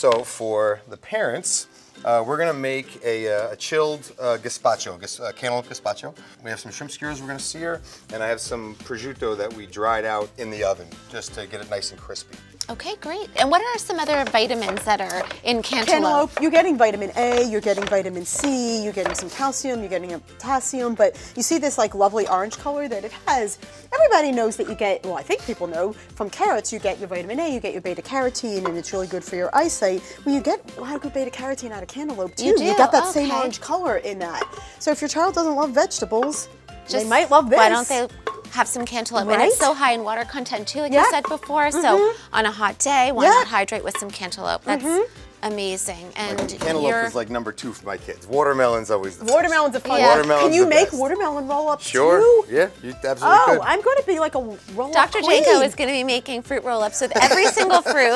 So for the parents, uh, we're gonna make a, uh, a chilled uh, gazpacho, gas- uh, cantaloupe gazpacho. We have some shrimp skewers we're gonna sear, and I have some prosciutto that we dried out in the oven just to get it nice and crispy. Okay, great. And what are some other vitamins that are in cantaloupe? Cantaloupe, you're getting vitamin A, you're getting vitamin C, you're getting some calcium, you're getting a potassium, but you see this like lovely orange color that it has. Everybody knows that you get, well, I think people know from carrots, you get your vitamin A, you get your beta carotene, and it's really good for your eyesight. Well, you get a lot of good beta carotene out of cantaloupe too. You do? you got that same orange color in that. So if your child doesn't love vegetables, they might love this. Why don't they have some cantaloupe? And it's so high in water content too, like Yeah. you said before. So mm-hmm. on a hot day, why Yeah. not hydrate with some cantaloupe? That's mm-hmm. amazing. And Cantaloupe you're, is like number two for my kids. Watermelon's always the Watermelon's a fun Yeah. one. Watermelon's Can you the make best. watermelon roll-ups Sure. too? Yeah, you absolutely Oh, could. I'm going to be like a roll-up Dr. queen. Janko is going to be making fruit roll-ups with every single fruit